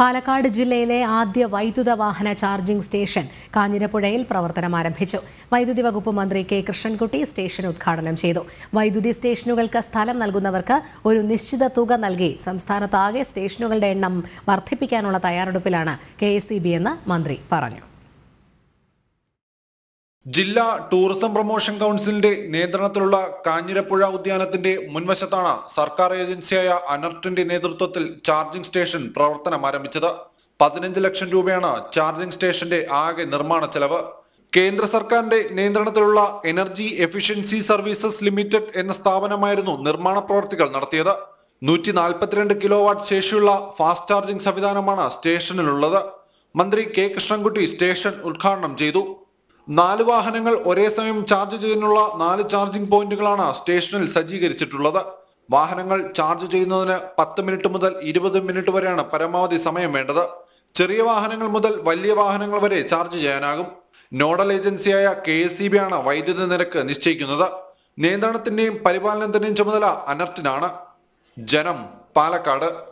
പാലക്കാട് ജില്ലയിലെ ആദ്യ വൈദ്യുത വാഹന ചാർജിംഗ് സ്റ്റേഷൻ കാഞ്ഞിരപ്പുഴയിൽ പ്രവർത്തനം ആരംഭിച്ചു. വൈദ്യുതി വകുപ്പ് മന്ത്രി കെ കൃഷ്ണൻകുട്ടി സ്റ്റേഷൻ ഉദ്ഘാടനം ചെയ്തു. വൈദ്യുതി സ്റ്റേഷനുകൾക്ക് സ്ഥലം നൽകുന്നവർക്ക് ഒരു നിശ്ചിത തുക നൽകി സംസ്ഥാനത്താകെ സ്റ്റേഷനുകളുടെ എണ്ണം വർദ്ധിപ്പിക്കാനുള്ള തയ്യാറെടുപ്പിലാണ് കെ എന്ന് മന്ത്രി പറഞ്ഞു. ജില്ലാ ടൂറിസം പ്രൊമോഷൻ കൗൺസിലിന്റെ നിയന്ത്രണത്തിലുള്ള കാഞ്ഞിരപ്പുഴ ഉദ്യാനത്തിന്റെ മുൻവശത്താണ് സർക്കാർ ഏജൻസിയായ അനർട്ടിന്റെ നേതൃത്വത്തിൽ ചാർജിംഗ് സ്റ്റേഷൻ പ്രവർത്തനം ആരംഭിച്ചത്. പതിനഞ്ച് ലക്ഷം രൂപയാണ് ചാർജിംഗ് സ്റ്റേഷന്റെ ആകെ നിർമ്മാണ ചെലവ്. കേന്ദ്ര സർക്കാരിന്റെ നിയന്ത്രണത്തിലുള്ള എനർജി എഫിഷ്യൻസി സർവീസസ് ലിമിറ്റഡ് എന്ന സ്ഥാപനമായിരുന്നു നിർമ്മാണ പ്രവർത്തികൾ നടത്തിയത്. നൂറ്റി നാൽപ്പത്തിരണ്ട് കിലോ വാട്ട് ശേഷിയുള്ള ഫാസ്റ്റ് ചാർജിംഗ് സംവിധാനമാണ് സ്റ്റേഷനിലുള്ളത്. മന്ത്രി കെ കൃഷ്ണൻകുട്ടി സ്റ്റേഷൻ ഉദ്ഘാടനം ചെയ്തു. നാല് വാഹനങ്ങൾ ഒരേ സമയം ചാർജ് ചെയ്യാനുള്ള നാല് ചാർജിംഗ് പോയിന്റുകളാണ് സ്റ്റേഷനിൽ സജ്ജീകരിച്ചിട്ടുള്ളത്. വാഹനങ്ങൾ ചാർജ് ചെയ്യുന്നതിന് പത്ത് മിനിറ്റ് മുതൽ ഇരുപത് മിനിറ്റ് വരെയാണ് പരമാവധി സമയം വേണ്ടത്. ചെറിയ വാഹനങ്ങൾ മുതൽ വലിയ വാഹനങ്ങൾ വരെ ചാർജ് ചെയ്യാനാകും. നോഡൽ ഏജൻസിയായ കെ എസ് ആണ് വൈദ്യുതി നിരക്ക് നിശ്ചയിക്കുന്നത്. നിയന്ത്രണത്തിന്റെയും പരിപാലനത്തിന്റെയും ചുമതല അനർട്ടിനാണ്. ജനം പാലക്കാട്.